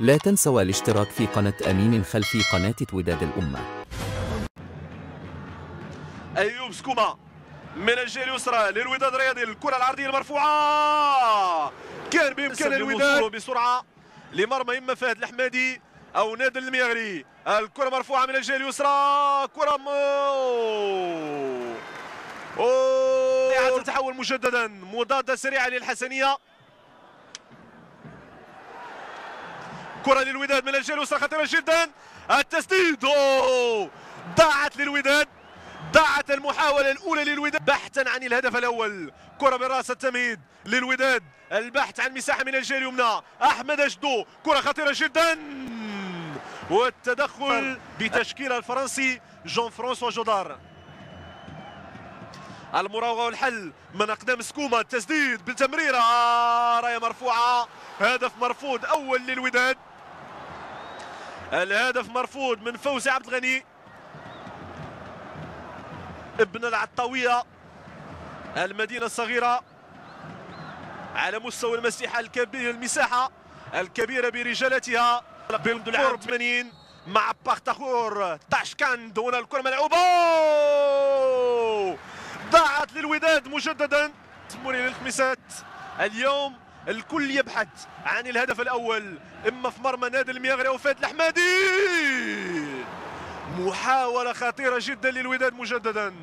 لا تنسوا الاشتراك في قناة أمين خلفي قناة وداد الأمة. أيوب سكوما من الجهه اليسرى للوداد الرياضي الكرة العرضية المرفوعة. كان بإمكان الوداد بسرعة. لمرمى إما فهد الحمادي أو نادر لمياغري الكرة مرفوعة من الجهة اليسرى. كرة م... اوه اعاده تحول مجددا. مضاده سريعه للحسنية. كرة للوداد من الجهة اليسرى خطيرة جدا. التسديد. اوه ضاعت للوداد. ضاعت المحاولة الأولى للوداد. بحثا عن الهدف الأول. كرة براس التمهيد للوداد. البحث عن مساحة من الجهة اليمنى. أحمد أجدو. كرة خطيرة جدا. والتدخل بتشكيل الفرنسي جون فرانسوا جودار. المراوغة والحل من أقدام سكوما التسديد بالتمريرة راية مرفوعة. هدف مرفوض أول للوداد. الهدف مرفوض من فوزي عبد الغني. ابن العطاوية المدينة الصغيرة. على مستوى المساحة الكبيرة المساحة الكبيرة برجالتها. بالقرب 80 مع باختاخور تاشكاند هنا الكرة ملعوبة ضاعت للوداد مجددا. تموري للخميسات. اليوم الكل يبحث عن الهدف الأول إما في مرمى نادي المياغري أو فهد الحمادي محاولة خطيرة جدا للوداد مجددا.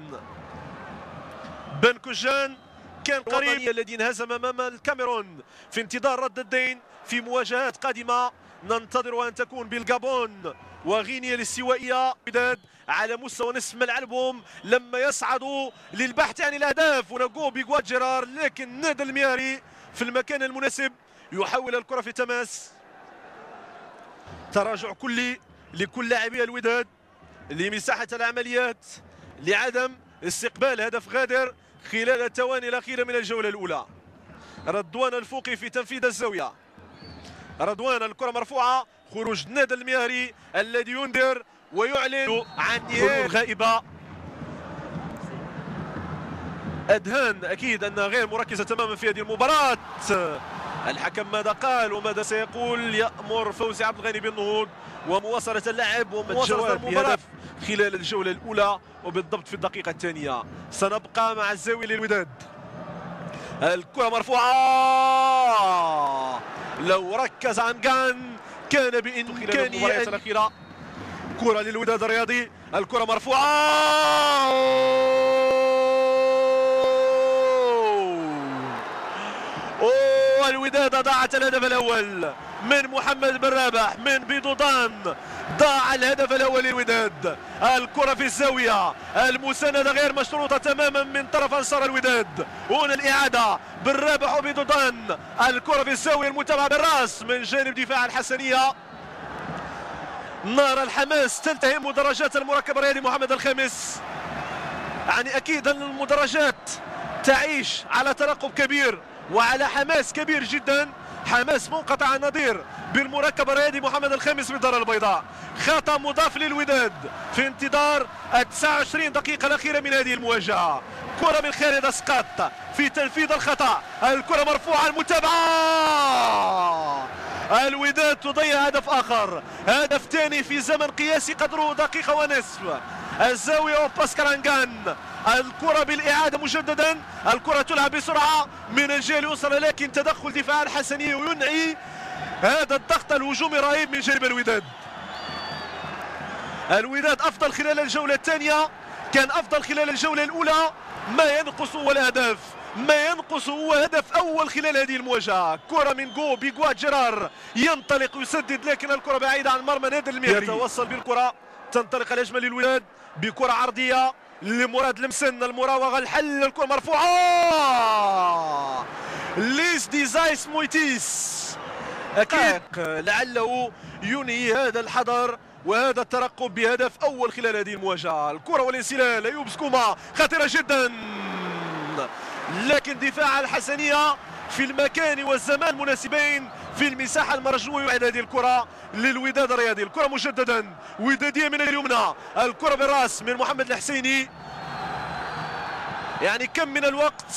بن كوجان كان قريب. الذي انهزم أمام الكاميرون في انتظار رد الدين في مواجهات قادمة. ننتظر أن تكون بالجابون وغينيا الاستوائيه وداد على مستوى نصف ملعبهم لما يصعدوا للبحث عن الأهداف. ونقوم بجواد جيرار لكن نادي المياري في المكان المناسب. يحول الكرة في تماس. تراجع كلي لكل لاعبي الوداد لمساحة العمليات لعدم استقبال هدف غادر خلال الثواني الأخيرة من الجولة الأولى. رضوان الفوقي في تنفيذ الزاوية. رضوان الكرة مرفوعة خروج نادي المياري الذي ينذر ويعلن عن نهاية غائبة. أدهان أكيد أنها غير مركزة تماما في هذه المباراة. الحكم ماذا قال وماذا سيقول؟ يأمر فوزي عبد الغني بالنهوض ومواصلة اللعب ومواصلة المباراة خلال الجولة الأولى وبالضبط في الدقيقة الثانية. سنبقى مع الزاوية للوداد. الكرة مرفوعة! لو ركز عنقان كان بإمكانه الأخيرة. كرة للوداد الرياضي الكرة مرفوعة. الوداد ضاعت الهدف الأول من محمد بن رابح من بيضودان ضاع الهدف الأول للوداد. الكرة في الزاوية. المساندة غير مشروطة تماما من طرف أنصار الوداد. هنا الإعادة بن رابح وبيضودان الكرة في الزاوية المتابعة بالرأس من جانب دفاع الحسنية. نار الحماس تلتهم مدرجات المركب الرياضي محمد الخامس. يعني أكيد أن المدرجات تعيش على ترقب كبير وعلى حماس كبير جدا. حماس منقطع النظير. بالمركب الرياضي محمد الخامس بالدار البيضاء. خطا مضاف للوداد في انتظار 29 دقيقة الأخيرة من هذه المواجهة. كرة من خالد اسقاط في تنفيذ الخطأ. الكرة مرفوعة المتابعة! الوداد تضيع هدف آخر. هدف ثاني في زمن قياسي قدره دقيقة ونصف. الزاوية وباسكرانجان الكرة بالإعادة مجددا. الكرة تلعب بسرعة. من الجهة اليسرى لكن تدخل دفاع الحسنية وينعي هذا الضغط الهجومي رهيب من جانب الوداد. الوداد أفضل خلال الجولة الثانية. كان أفضل خلال الجولة الأولى. ما ينقص هو الأهداف ما ينقص هو هدف أول خلال هذه المواجهة. كرة من جو بيغوا جيرار. ينطلق يسدد لكن الكرة بعيدة عن مرمى نادر لمياغري يتوصل بالكرة. تنطلق الهجمه للوداد بكرة عرضية لمراد المسن المراوغة الحل الكرة مرفوعة. ليس ديزايس مويتيس. أكيد. لعله ينهي هذا الحضر وهذا الترقب بهدف أول خلال هذه المواجهة. الكرة والانسلال أيوب سكوما خطيرة جدا. لكن دفاع الحسنية في المكان والزمان مناسبين في المساحة المرجوه يعيد هذه الكرة للوداد الرياضي. الكرة مجددا ودادية من اليمنى. الكرة بالراس من محمد الحسيني. يعني كم من الوقت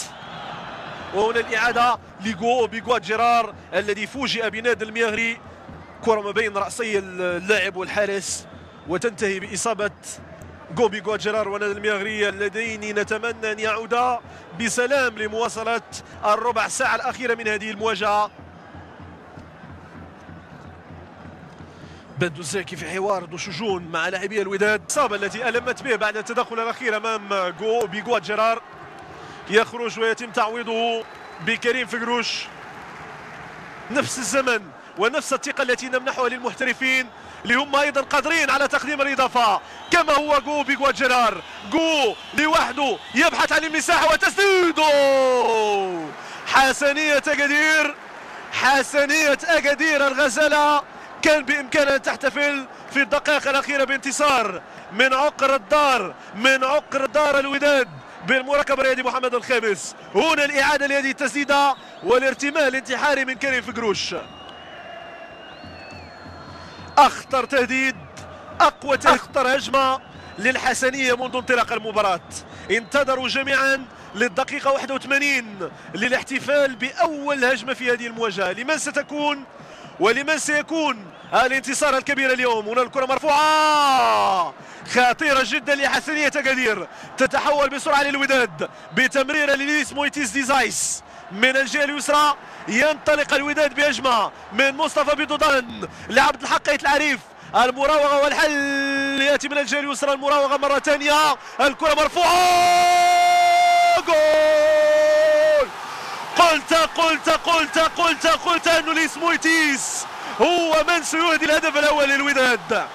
وهنا الإعادة لغو بيغوات جيرار الذي فوجئ بنادي المياغري كرة ما بين رأسي اللاعب والحارس وتنتهي بإصابة غوبي جيرار ونادي المياغري اللذين نتمنى أن يعودا بسلام لمواصلة الربع ساعة الأخيرة من هذه المواجهة. بندو الزاكي في حوار ذو شجون مع لاعبي الوداد. الإصابة التي ألمت به بعد التدخل الأخير أمام غو بيغوات جيرار. يخرج ويتم تعويضه. بكريم فقروش نفس الزمن ونفس الثقة التي نمنحها للمحترفين اللي هم أيضا قادرين على تقديم الإضافة. كما هو جو بيغوا جيرار. جو لوحده يبحث عن المساحة وتسديده. حسنية اكادير حسنية اكادير الغزالة. كان بامكانها أن تحتفل في الدقائق الأخيرة بانتصار من عقر الدار من عقر الدار الوداد. بالمركب الرياضي محمد الخامس. هنا الإعادة لهذه التسديدة والارتماء الانتحاري من كريم فقروش. أخطر تهديد أقوى أخطر هجمة للحسنية منذ انطلاق المباراة. انتظروا جميعا للدقيقة 81 للاحتفال بأول هجمة في هذه المواجهة. لمن ستكون؟ ولمن سيكون الانتصار الكبير اليوم؟ هنا الكرة مرفوعة. خطيرة جدا لحسنية أكادير. تتحول بسرعة للوداد. بتمريرة لليس مويتيس ديزايس. من الجهة اليسرى ينطلق الوداد بهجمة من مصطفى بيدودان لعبد الحق العريف. المراوغة والحل. يأتي من الجهة اليسرى المراوغة مرة ثانية. الكرة مرفوعة. قلت قلت قلت قلت قلت أنه ليس مويتيس هو من سيهدي الهدف الأول للوداد.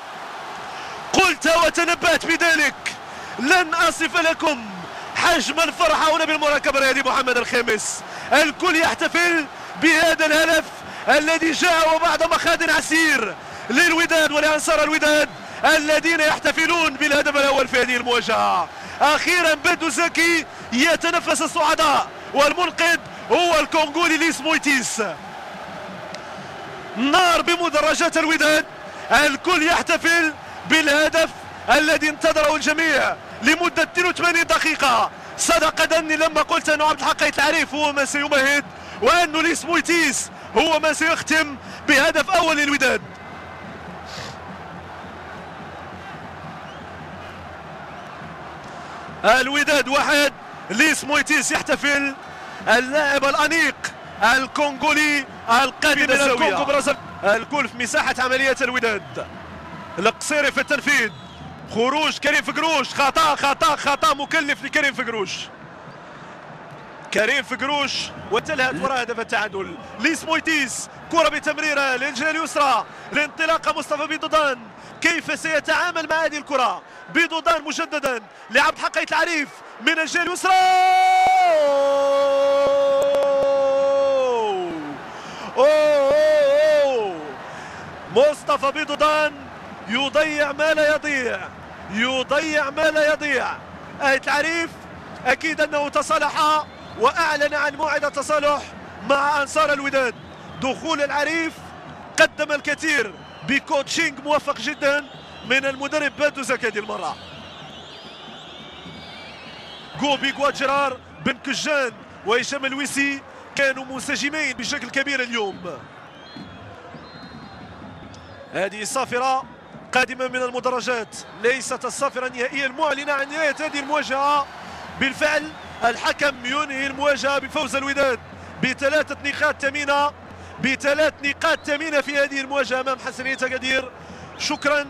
قلت وتنبأت بذلك. لن أصف لكم حجم الفرحة هنا بالمراقبة الرياضي محمد الخامس. الكل يحتفل بهذا الهدف الذي جاء وبعد مخاض عسير للوداد ولأنصار الوداد الذين يحتفلون بالهدف الأول في هذه المواجهة. أخيرا بادو الزاكي يتنفس الصعداء والمنقذ هو الكونغولي ليس مويتيس نار بمدرجات الوداد الكل يحتفل بالهدف الذي انتظره الجميع لمدة 82 دقيقة. صدق ظني لما قلت أن عبد الحق العريف هو من سيمهد وأنه ليس مويتيس هو من سيختم بهدف أول للوداد. الوداد واحد ليس مويتيس يحتفل اللاعب الأنيق الكونغولي القادم من الكونغو برازافيل. الكل في مساحة عملية الوداد. القصيري في التنفيذ. خروج كريم فكروش. خطأ خطأ خطأ. مكلف لكريم فكروش. كريم فكروش وتلهت وراء هدف التعادل. ليس مويتيس. كرة بتمريرة للجهة اليسرى. لانطلاق مصطفى بيضودان. كيف سيتعامل مع هذه الكرة؟ بيضودان مجددا لعبد حقية العريف من الجهة اليسرى. أوه أوه مصطفى بيضودان يضيع ما لا يضيع يضيع ما لا يضيع. آية العريف أكيد أنه تصالح وأعلن عن موعد التصالح مع أنصار الوداد. دخول العريف قدم الكثير ب coaching موفق جدا من المدرب بادو الزاكي هذه المرة جوبي جرار بن كجان وهشام الويسي كانوا منسجمين بشكل كبير اليوم. هذه الصافرة قادمة من المدرجات ليست الصافرة النهائية المعلنة عن نهاية هذه المواجهة. بالفعل الحكم ينهي المواجهة بفوز الوداد بثلاثة نقاط ثمينة بثلاث نقاط ثمينة في هذه المواجهة أمام حسنية قدير. شكرا.